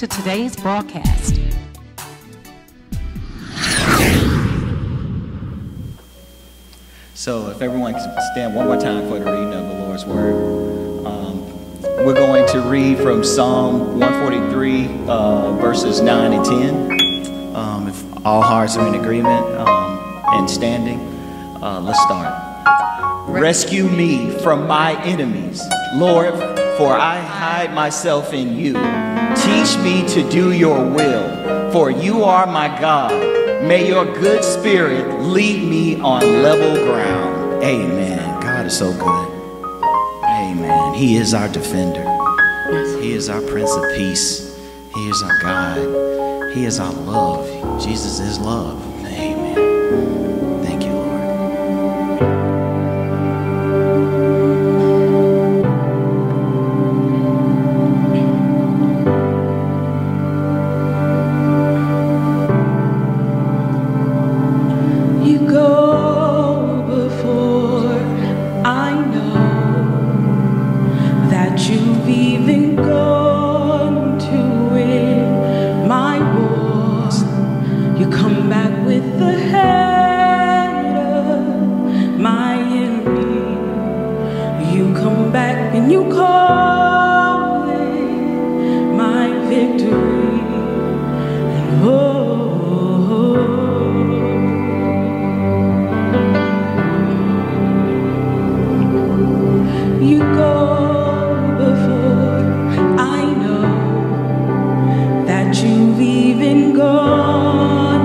to today's broadcast. So, if everyone can stand one more time for the reading of the Lord's Word. Um, we're going to read from Psalm 143, uh, verses 9 and 10. Um, if all hearts are in agreement um, and standing, uh, let's start. Rescue me from my enemies, Lord, for I hide myself in you. Teach me to do your will, for you are my God. May your good spirit lead me on level ground. Amen. God is so good. Amen. He is our defender. He is our Prince of Peace. He is our God. He is our love. Jesus is love. you've even gone.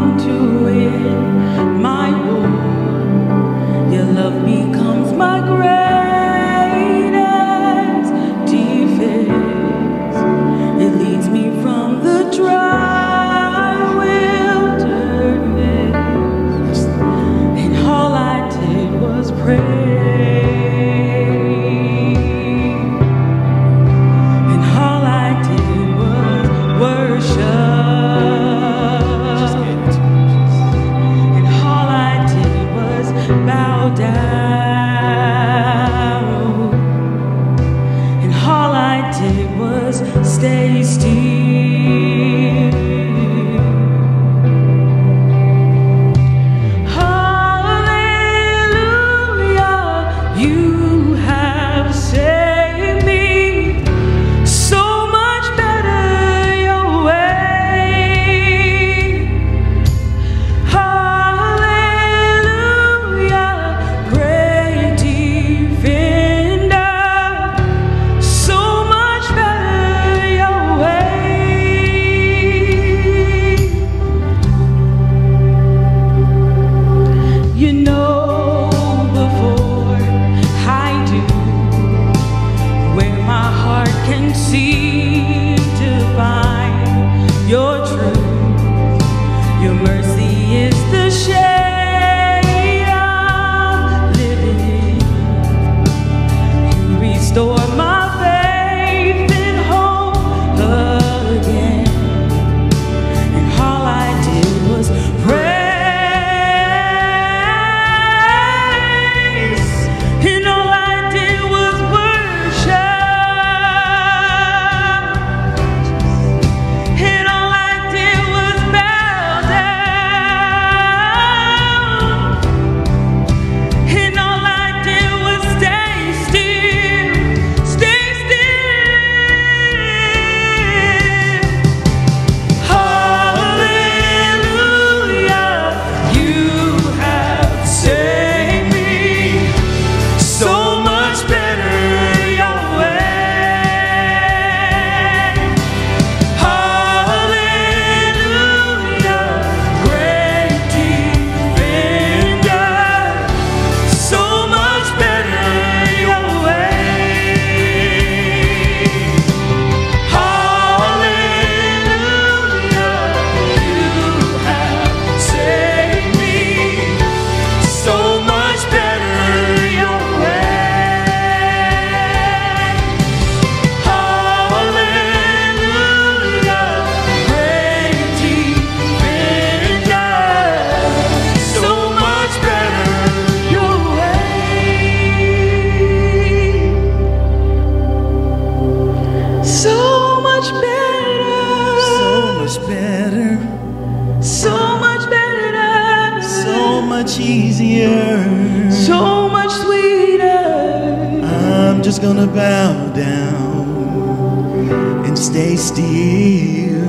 much better. So much better. So much easier. So much sweeter. I'm just gonna bow down and stay still.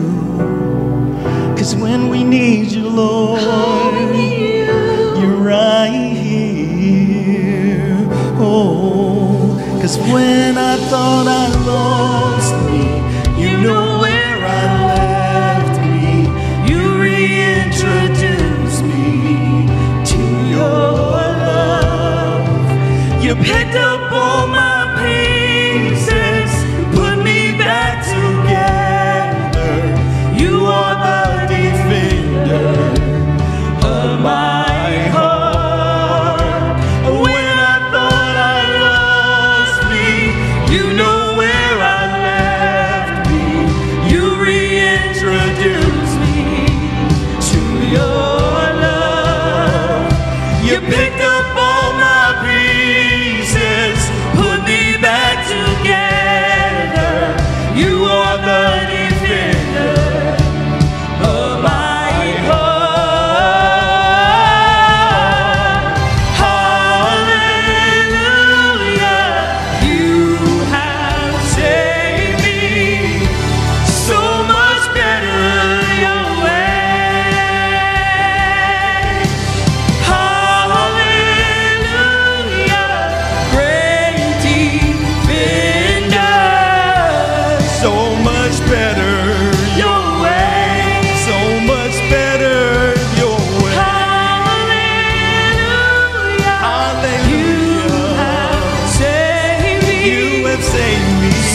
Cause when we need you, Lord, oh, you're right here. Oh, cause when I thought I lost. You picked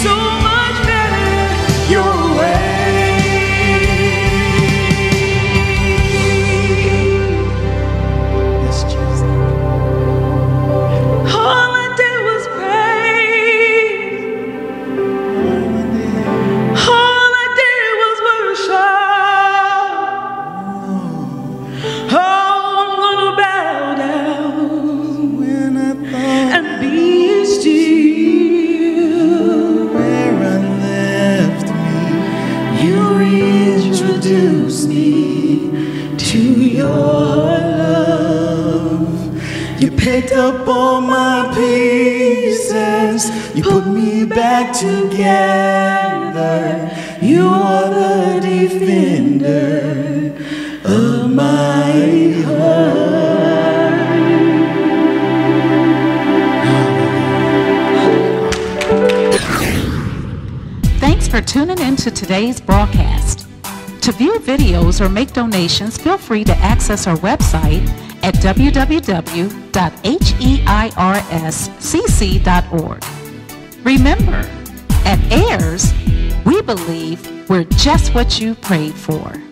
So reintroduced me to your love. You picked up all my pieces, you put me back together. You are the defender of my heart. Thanks for tuning in to today's broadcast. To view videos or make donations, feel free to access our website at www.heirscc.org. Remember, at Heirs, we believe we're just what you prayed for.